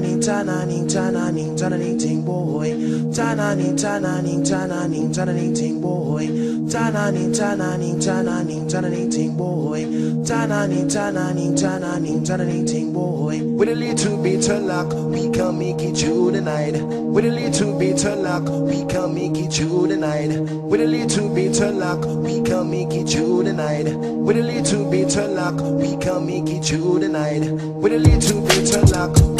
Ning tana ning tana ning tana ning ting boy. Tana ning tana ning tana ning tana ning ting boy. Tana ning tana ning tana ning tana ning ting boy. Tana ning tana ning tana ning tana ning ting boy. With a little bit of luck, we can make it through the night. With a little bit of luck, we can make it through the night. With a little bit of luck, we can make it through the night. With a little bit of luck, we can make it through the night. With a little bit of luck,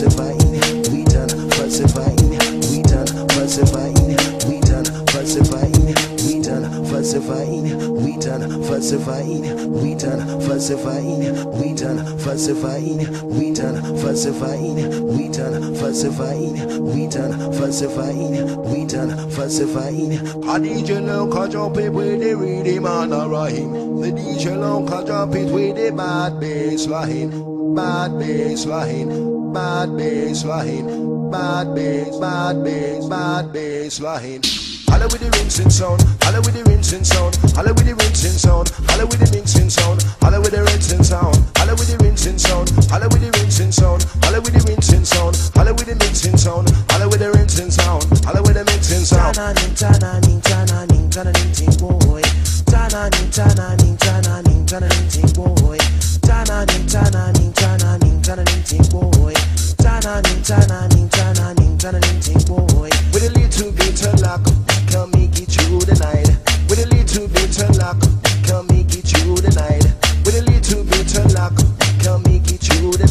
done first fight, we done first fight, we done first fight, we done first fight, we done first fight, we done first fight, we done first fight, we done first fight, we done first fight, we done first fight, we done first fight, we done first fight. A DJ long catch up it with the rhythm and a rhyme. The DJ long catch up it with the bad bass line, bad bass line, bad bass line, bad bass, bad bass, bad bass line. Holla with the rinsing sound, holla with the rinsing sound, holla with the rinsing sound, holla with the mixing sound, holla with the rinsing sound, holla with the rinsing sound, holla with the rinsing sound, holla with the rinsing sound, holla with the mixing sound, holla with the rinsing sound, holla with the mixing sound. Tana ning tana ning tana ning tana ning ting boy. Tana ning tana ning tana ning tana ning ting boy. Tana ning Tana ning tana ning tana ning tana ning ting boy. With a little bit of. With a little bit of luck, can make it through the. With a little bit of luck, can make it through the.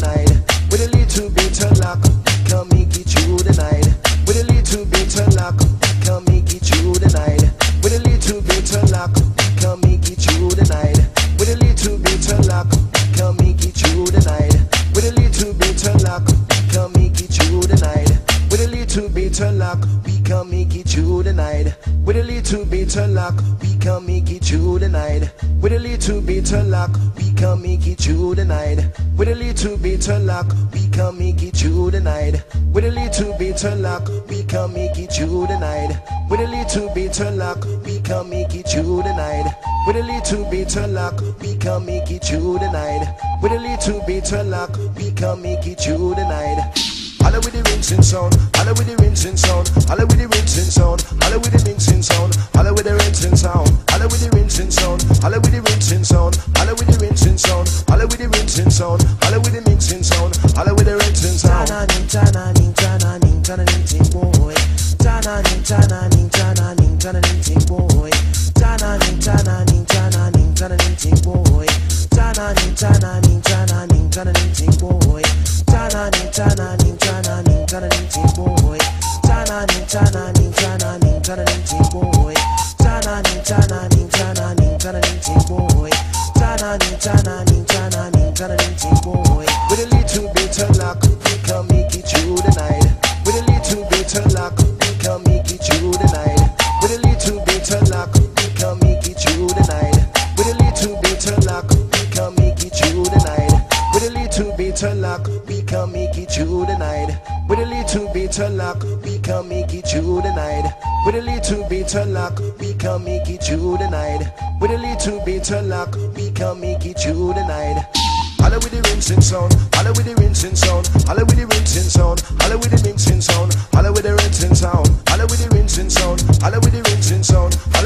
With a little bit of luck, can make it through the. With a little bit of luck, can make it through the. With a little bit of luck, can make it bit of luck, we can make it through the night. With a little bit of luck, we can make it through the night. With a little bit of luck, we can make it through the night. With a little bit of luck, we can make it through the night. With a little bit of luck, we can make it through the night. With a little bit of luck, we can make it through the night. With a little bit of luck, we can make it through the night. With a little bit of luck, we can make it through the night. Holla with the rinsing sound, holla with the rinsing sound, holla with the rinsing sound, holla with the mixing sound, holla with the rinsing sound, holla with the rinsing sound, holla with the rinsing sound, holla with the rinsing sound, holla with the rinsing sound, holla with the mixing sound, holla with the rinsing sound. Tana ning tana ning tana ning tana ning ting boy. Tana ning tana ning tana ning tana ning ting boy. Tana ning tana ning tana ning tana ning ting boy. Tana ning tana ning tana ning tana ning ting boy. Tana ning tana ning sana we can make it through the night. With a little bit of luck, we can make it through the night. With a little bit of luck, we can make it through the night. With a little bit of luck, we can make it through the night. Holla with the rinsing sound, holla with the rinsing sound, holla with the rinsing sound, holla with the mixing sound, holla with the rinsing sound, holla with the rinsing sound, holla with the rinsing sound, holla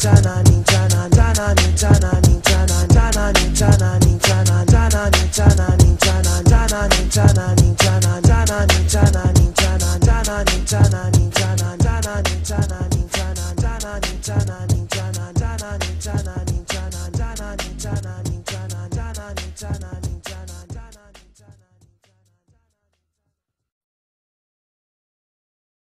Jana